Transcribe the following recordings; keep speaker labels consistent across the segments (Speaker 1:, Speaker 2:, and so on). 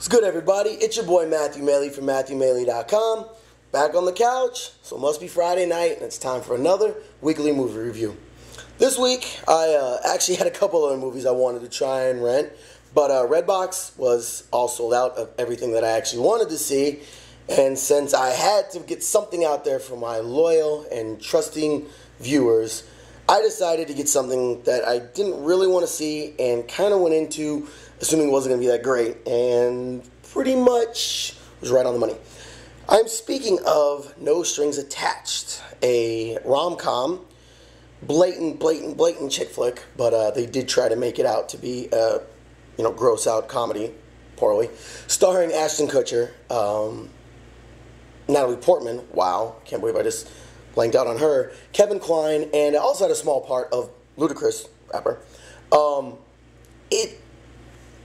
Speaker 1: What's good, everybody? It's your boy Matthew Maley from MatthewMaley.com. Back on the couch, so it must be Friday night, and it's time for another weekly movie review. This week, I uh, actually had a couple other movies I wanted to try and rent, but uh, Redbox was all sold out of everything that I actually wanted to see. And since I had to get something out there for my loyal and trusting viewers, I decided to get something that I didn't really want to see and kind of went into assuming it wasn't going to be that great, and pretty much was right on the money. I'm speaking of No Strings Attached, a rom com, blatant, blatant, blatant chick flick, but uh, they did try to make it out to be a you know gross out comedy, poorly, starring Ashton Kutcher, um, Natalie Portman. Wow, can't believe I just blanked out on her. Kevin Kline, and also had a small part of Ludacris, rapper. Um, it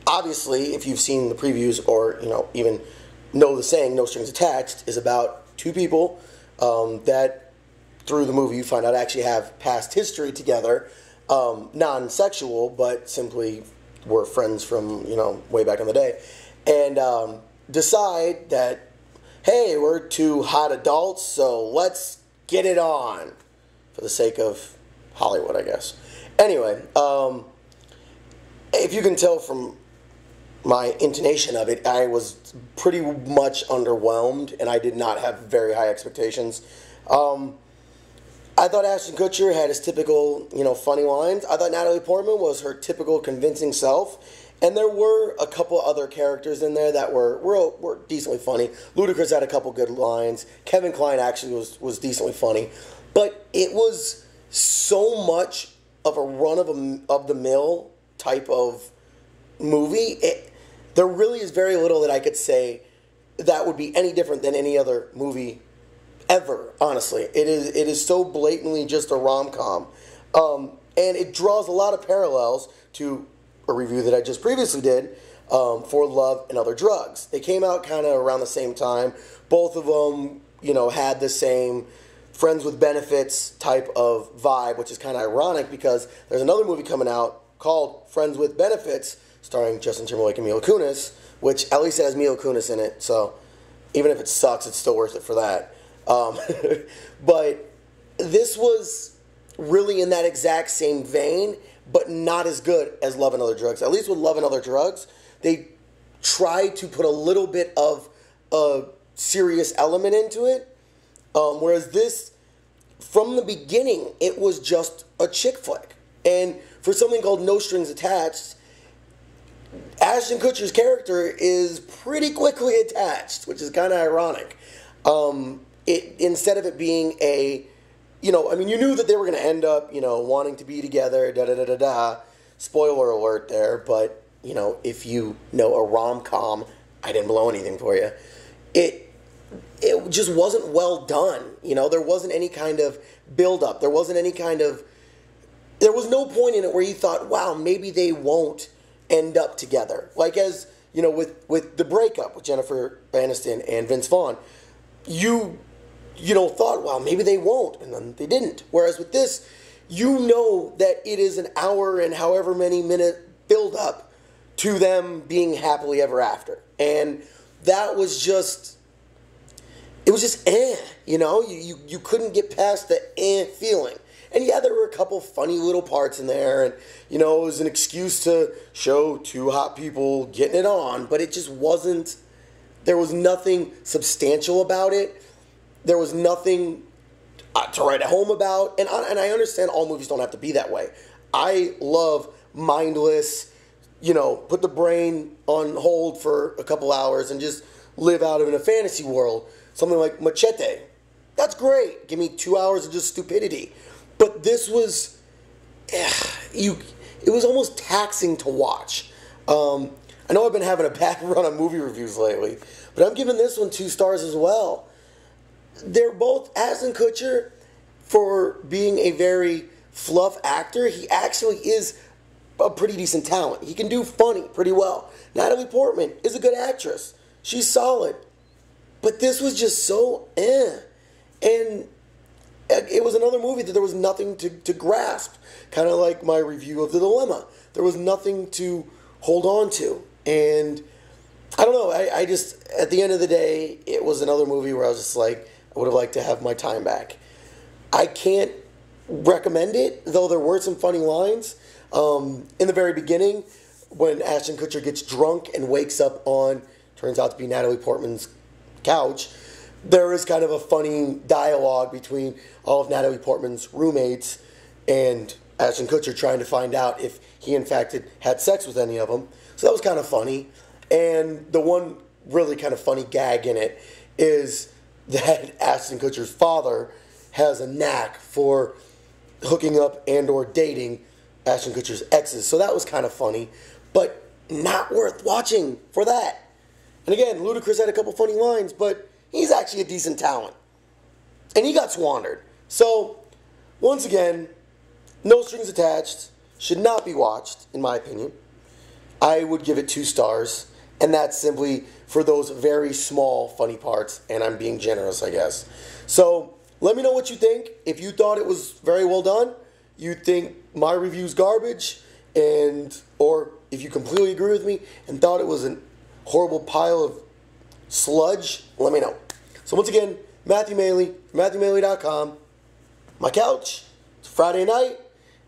Speaker 1: obviously, if you've seen the previews or you know even know the saying "no strings attached" is about two people um, that through the movie you find out actually have past history together, um, non-sexual, but simply were friends from you know way back in the day, and um, decide that hey, we're two hot adults, so let's get it on for the sake of Hollywood, I guess. Anyway, um, if you can tell from my intonation of it, I was pretty much underwhelmed, and I did not have very high expectations. Um, I thought Ashton Kutcher had his typical, you know, funny lines. I thought Natalie Portman was her typical convincing self. And there were a couple other characters in there that were, were were decently funny. Ludacris had a couple good lines. Kevin Kline actually was was decently funny, but it was so much of a run of a of the mill type of movie. It, there really is very little that I could say that would be any different than any other movie ever. Honestly, it is it is so blatantly just a rom com, um, and it draws a lot of parallels to a review that I just previously did um, for Love and Other Drugs. They came out kind of around the same time. Both of them, you know, had the same friends with benefits type of vibe, which is kind of ironic because there's another movie coming out called Friends with Benefits starring Justin Timberlake and Mila Kunis, which at least has Mila Kunis in it. So even if it sucks, it's still worth it for that. Um, but this was really in that exact same vein, but not as good as Love and Other Drugs. At least with Love and Other Drugs, they tried to put a little bit of a serious element into it. Um, whereas this, from the beginning, it was just a chick flick. And for something called No Strings Attached, Ashton Kutcher's character is pretty quickly attached, which is kind of ironic. Um, it instead of it being a, you know, I mean, you knew that they were going to end up, you know, wanting to be together. Da da da da da. Spoiler alert there, but you know, if you know a rom com, I didn't blow anything for you. It it just wasn't well done. You know, there wasn't any kind of build up. There wasn't any kind of there was no point in it where you thought, wow, maybe they won't end up together. Like as you know, with with the breakup with Jennifer Aniston and Vince Vaughn, you you know thought, well, maybe they won't, and then they didn't. Whereas with this, you know that it is an hour and however many minute build up to them being happily ever after, and that was just it was just eh, you know, you you, you couldn't get past the eh feeling. And yeah, there were a couple funny little parts in there, and you know, it was an excuse to show two hot people getting it on, but it just wasn't. There was nothing substantial about it. There was nothing uh, to write at home about, and I, and I understand all movies don't have to be that way. I love mindless, you know, put the brain on hold for a couple hours and just live out of in a fantasy world. Something like Machete. That's great. Give me two hours of just stupidity. But this was, you, it was almost taxing to watch. Um, I know I've been having a bad run on movie reviews lately, but I'm giving this one two stars as well. They're both Ashton Kutcher for being a very fluff actor. He actually is a pretty decent talent. He can do funny pretty well. Natalie Portman is a good actress. She's solid. But this was just so eh. And it was another movie that there was nothing to, to grasp. Kind of like my review of The Dilemma. There was nothing to hold on to. And I don't know. I just at the end of the day, it was another movie where I was just like, I would have liked to have my time back. I can't recommend it, though there were some funny lines. Um, in the very beginning, when Ashton Kutcher gets drunk and wakes up on, turns out to be Natalie Portman's couch, there is kind of a funny dialogue between all of Natalie Portman's roommates and Ashton Kutcher trying to find out if he in fact had had sex with any of them. So that was kind of funny. And the one really kind of funny gag in it is that Ashton Kutcher's father has a knack for hooking up and or dating Ashton Kutcher's exes. So that was kind of funny, but not worth watching for that. And again, Ludacris had a couple funny lines, but he's actually a decent talent. And he got squandered. So, once again, no strings attached, should not be watched, in my opinion. I would give it two stars, and that's simply for those very small funny parts, and I'm being generous, I guess. So, let me know what you think. If you thought it was very well done, you think my review's garbage, and or if you completely agree with me and thought it was a horrible pile of sludge, let me know. So once again, Matthew Maley, MatthewMaley.com. My couch. It's Friday night,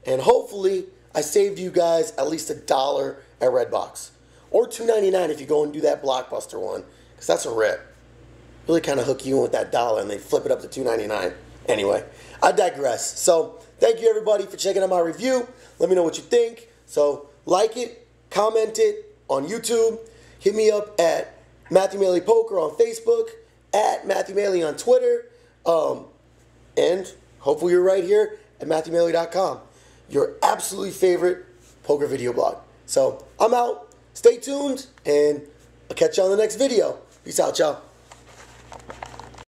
Speaker 1: and hopefully I saved you guys at least a dollar at Redbox. Or $2.99 if you go and do that Blockbuster one, because that's a rip. Really kind of hook you in with that dollar and they flip it up to $2.99. Anyway, I digress. So thank you everybody for checking out my review. Let me know what you think. So like it, comment it on YouTube. Hit me up at Matthew Maley Poker on Facebook, at Matthew Maley on Twitter, um, and hopefully you're right here at MatthewMaley.com. Your absolutely favorite poker video blog. So I'm out. Stay tuned, and I'll catch you on the next video. Peace out, y'all.